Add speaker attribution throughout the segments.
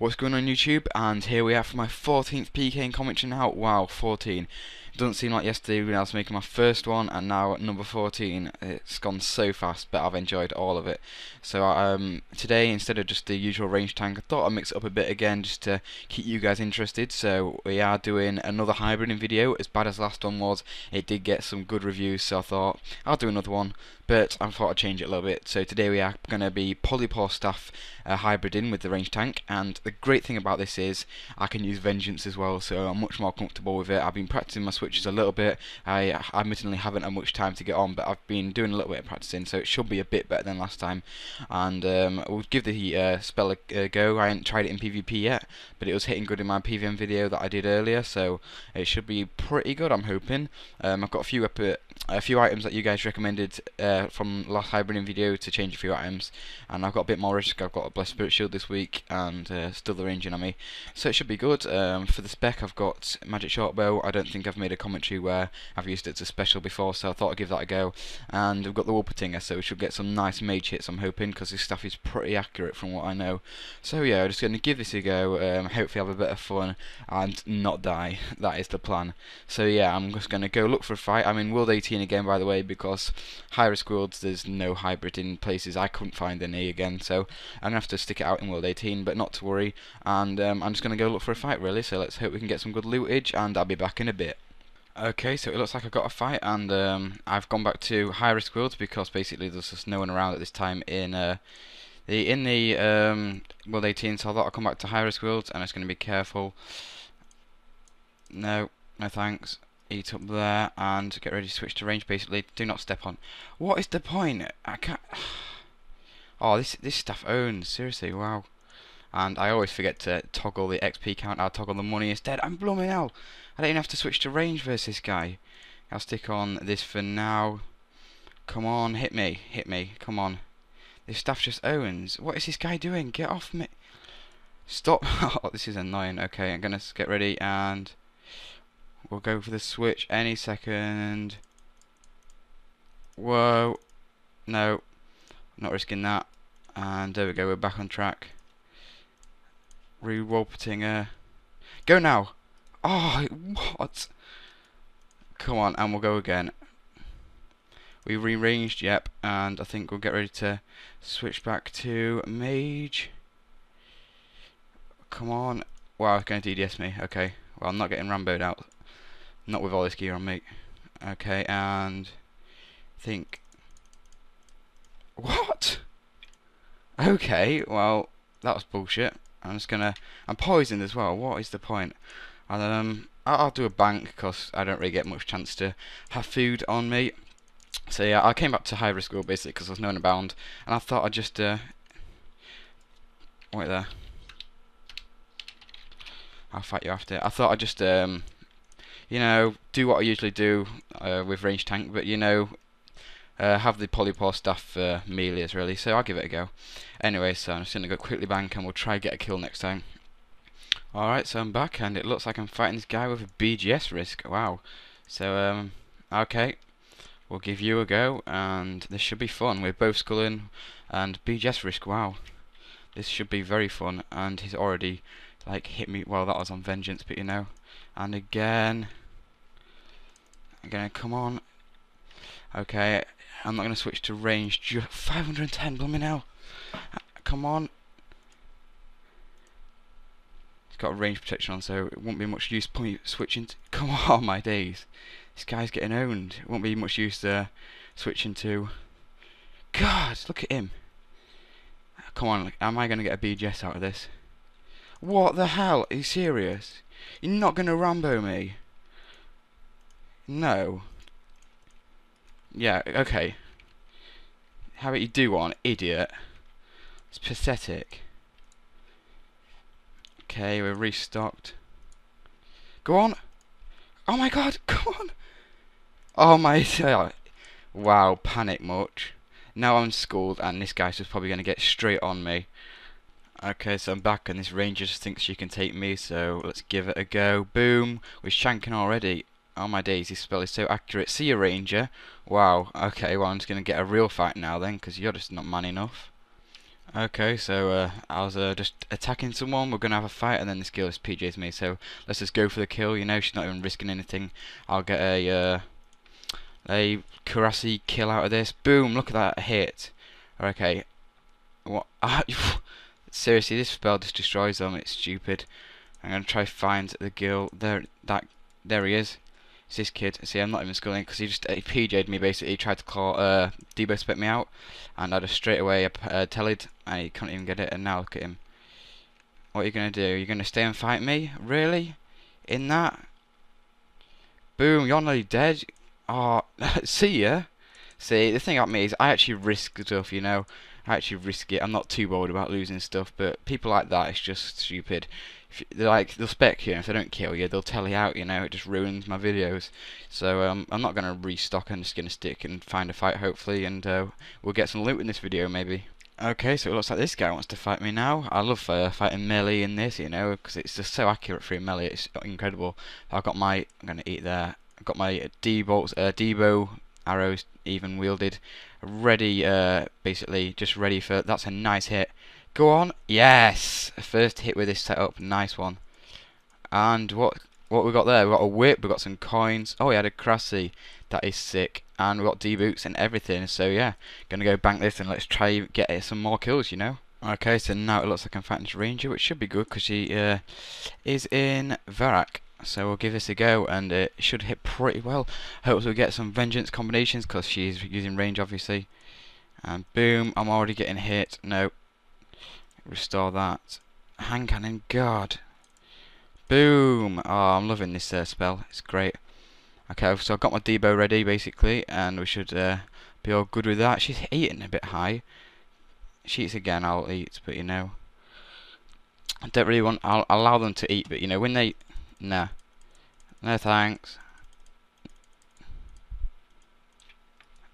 Speaker 1: What's going on YouTube? And here we are for my 14th PK in commentary now. Wow, 14. Doesn't seem like yesterday when I was making my first one, and now at number 14, it's gone so fast, but I've enjoyed all of it. So um, today, instead of just the usual range tank, I thought I'd mix it up a bit again just to keep you guys interested. So we are doing another hybriding video. As bad as last one was, it did get some good reviews, so I thought I'll do another one. But I thought I'd change it a little bit. So today we are going to be polypore staff uh, hybriding with the range tank, and the great thing about this is I can use vengeance as well, so I'm much more comfortable with it. I've been practicing my switches a little bit. I admittedly haven't had much time to get on, but I've been doing a little bit of practicing, so it should be a bit better than last time. And um, we'll give the uh, spell a, a, go. I haven't tried it in PvP yet, but it was hitting good in my PVM video that I did earlier, so it should be pretty good. I'm hoping. Um, I've got a few a few items that you guys recommended uh, from last hybriding video to change a few items, and I've got a bit more risk. I've got a blessed spirit shield this week, and uh, still the ranging on me, so it should be good. Um, for the spec, I've got magic short bow. I don't think I've made a commentary where I've used it as a special before, so I thought I'd give that a go. And we've got the Wolpertinger, so we should get some nice mage hits. I'm hoping because this stuff is pretty accurate from what I know. So yeah, I'm just going to give this a go. Um, hopefully, have a bit of fun and not die. That is the plan. So yeah, I'm just going to go look for a fight. I'm in World 18 again, by the way, because high risk worlds there's no hybrid in places. I couldn't find any again, so I'm gonna have to stick it out in World 18. But not to worry, and um, I'm just gonna go look for a fight really. So let's hope we can get some good lootage, and I'll be back in a bit. Okay, so it looks like I've got a fight, and um, I've gone back to high risk worlds because basically there's just no one around at this time in. Uh, the in the um, World 18, so I thought I'd come back to high risk worlds, and just going to be careful. No, no thanks eat up there and get ready to switch to range basically. Do not step on. What is the point? I can't oh this this stuff owns. Seriously wow. And I always forget to toggle the XP count. I'll toggle the money instead. I'm blooming hell. I don't even have to switch to range versus this guy. I'll stick on this for now. Come on hit me. Hit me. Come on. This stuff just owns. What is this guy doing? Get off me. Stop. Oh this is annoying. Okay I'm gonna get ready and We'll go for the switch any second. Whoa. No. Not risking that. And there we go, we're back on track. Re-Wolpertinger. Uh, go now! Oh, what? Come on, and we'll go again. We rearranged, yep, and I think we'll get ready to switch back to Mage. Come on. Wow, it's going to DDS me. Okay. Well, I'm not getting Ramboed out. Not with all this gear on me. Okay, and think. What? Okay, well, that was bullshit. I'm just gonna. I'm poisoned as well. What is the point? And um, I'll, do a bank because I don't really get much chance to have food on me. So yeah, I came back to high risk world basically because I was known abound, and I thought I'd just uh, wait there. I'll fight you after. I thought I'd just um, you know, do what I usually do uh, with range tank, but you know, uh, have the polypore stuff for melees really, so I'll give it a go. Anyway, so I'm just going to go quickly bank and we'll try get a kill next time. Alright, so I'm back and it looks like I'm fighting this guy with a BGS risk. Wow. So, um, okay. We'll give you a go and this should be fun. We're both skulling and BGS risk, wow. This should be very fun and he's already like hit me, well that was on vengeance, but you know. And again. Again, come on. Okay, I'm not to switch to range. 510, blooming hell. Come on. It's got range protection on, so it won't be much use point switching. To, come on, my days. This guy's getting owned. It won't be much use uh, switching to. God, look at him. Come on, am I going to get a BGS out of this? What the hell? Are you serious? You're not going to Rambo me? No. Yeah, okay. How about you do one, idiot? It's pathetic. Okay, we're restocked. Go on! Oh my god, come on! Oh my... wow, panic much. Now I'm schooled and this guy's just probably going to get straight on me. Okay, so I'm back and this ranger just thinks she can take me, so let's give it a go. Boom! We're shanking already. Oh my days, this spell is so accurate. See you, ranger. Wow, okay, well I'm just going to get a real fight now then, because you're just not man enough. Okay, so uh, I was uh, just attacking someone, we're gonna have a fight, and then this girl just PJs me, so let's just go for the kill, you know, she's not even risking anything. I'll get a, uh, a Korasi kill out of this. Boom, look at that hit. Okay, what? Seriously, this spell just destroys them, it's stupid. I'm try to find the girl, there, that, there he is. It's this kid. See, I'm not even schooling because he just he PJ'd me basically. He tried to call uh, Debo spit me out, and I just straight away uh, tellied, and he couldn't even get it. And now look at him. What are you gonna do? You're gonna stay and fight me? Really? In that? Boom! You're nearly dead. Oh, see ya. See, the thing about me is I actually risk stuff, you know. I actually risk it. I'm not too bothered about losing stuff, but people like that, it's just stupid they're like they'll spec you, and if they don't kill you, they'll tell you out. You know, it just ruins my videos. So um, I'm not gonna restock. I'm just gonna stick and find a fight, hopefully, and uh, we'll get some loot in this video, maybe. Okay, so it looks like this guy wants to fight me now. I love uh, fighting melee in this, you know, because it's just so accurate for melee. It's incredible. I've got my, I'm gonna eat there. I've got my D bolts, uh, Debo arrows, even wielded, ready. Uh, basically, just ready for. That's a nice hit. Go on. Yes! First hit with this setup. Nice one. And what what we got there? we got a whip, we got some coins. Oh, we had a Korasi. That is sick. And we got D-boots and everything. So yeah, gonna go bank this and let's try get some more kills, you know? Okay, so now it looks like I'm fighting ranger, which should be good because she uh, is in Varrock. So we'll give this a go, and it should hit pretty well. Hopefully we get some vengeance combinations because she's using range, obviously. And boom, I'm already getting hit. No, Restore that. Hand cannon, God. Boom! Oh, I'm loving this uh, spell. It's great. Okay, so I've got my Debo ready, basically, and we should uh, be all good with that. She's eating a bit high. She eats again, I'll eat, but you know. I don't really want... I'll, I'll allow them to eat, but you know, when they... Nah. No thanks.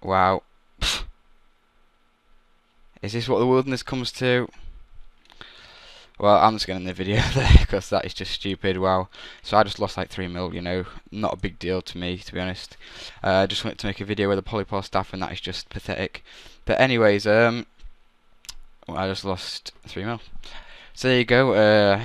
Speaker 1: Wow. Is this what the wilderness comes to? Well, I'm just going to end the video there because that is just stupid. Wow. So I just lost like 3 mil, you know. Not a big deal to me, to be honest. Uh, I uh, just wanted to make a video with the Polypore staff and that is just pathetic. But anyways, um, well, I just lost 3 mil. So there you go. Uh,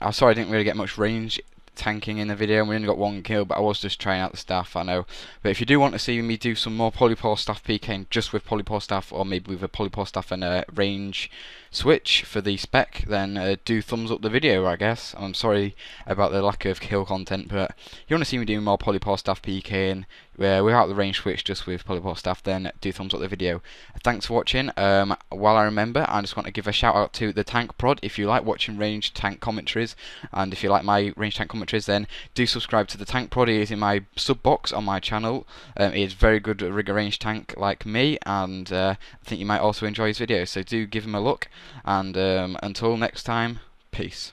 Speaker 1: I'm sorry I didn't really get much range tanking in the video and we only got one kill but I was just trying out the staff I know. But if you do want to see me do some more polypore staff PKing just with polypore staff or maybe with a polypore staff and a range switch for the spec then uh, do thumbs up the video I guess. I'm sorry about the lack of kill content but if you want to see me do more polypore staff PKing uh, without the range switch just with polypore staff then do thumbs up the video. Thanks for watching. Um, while I remember I just want to give a shout out to the tank prod. If you like watching range tank commentaries and if you like my range tank commentaries then do subscribe to the tank prod. He is in my sub box on my channel. Um, he is very good rigour range tank like me and uh, I think you might also enjoy his videos so do give him a look and um, until next time peace